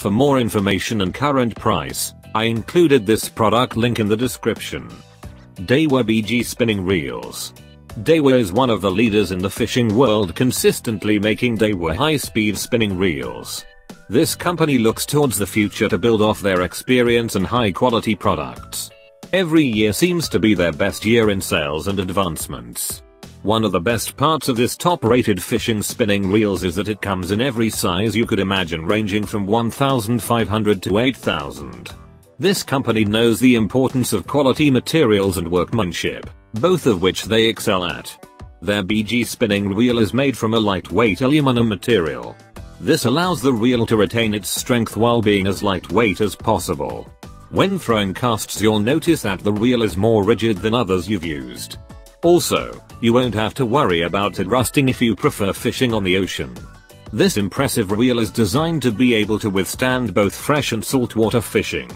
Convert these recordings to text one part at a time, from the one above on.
For more information and current price, I included this product link in the description. Daiwa BG Spinning Reels. Daiwa is one of the leaders in the fishing world consistently making Daiwa high-speed spinning reels. This company looks towards the future to build off their experience and high-quality products. Every year seems to be their best year in sales and advancements. One of the best parts of this top-rated fishing spinning reels is that it comes in every size you could imagine ranging from 1500 to 8000. This company knows the importance of quality materials and workmanship, both of which they excel at. Their BG spinning reel is made from a lightweight aluminum material. This allows the reel to retain its strength while being as lightweight as possible. When throwing casts you'll notice that the reel is more rigid than others you've used. Also, you won't have to worry about it rusting if you prefer fishing on the ocean. This impressive reel is designed to be able to withstand both fresh and saltwater fishing.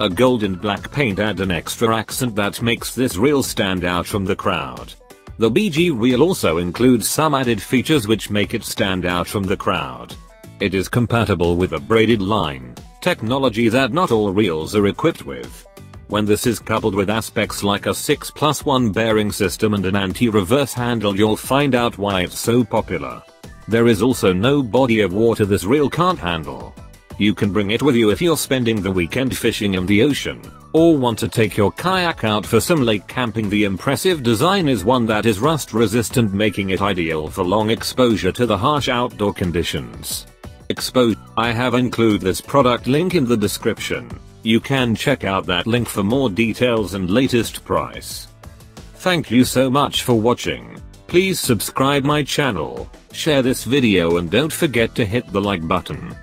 A gold and black paint add an extra accent that makes this reel stand out from the crowd. The BG reel also includes some added features which make it stand out from the crowd. It is compatible with a braided line, technology that not all reels are equipped with. When this is coupled with aspects like a 6 plus 1 bearing system and an anti-reverse handle you'll find out why it's so popular. There is also no body of water this reel can't handle. You can bring it with you if you're spending the weekend fishing in the ocean, or want to take your kayak out for some lake camping the impressive design is one that is rust resistant making it ideal for long exposure to the harsh outdoor conditions. Exposure. I have included this product link in the description. You can check out that link for more details and latest price. Thank you so much for watching. Please subscribe my channel, share this video and don't forget to hit the like button.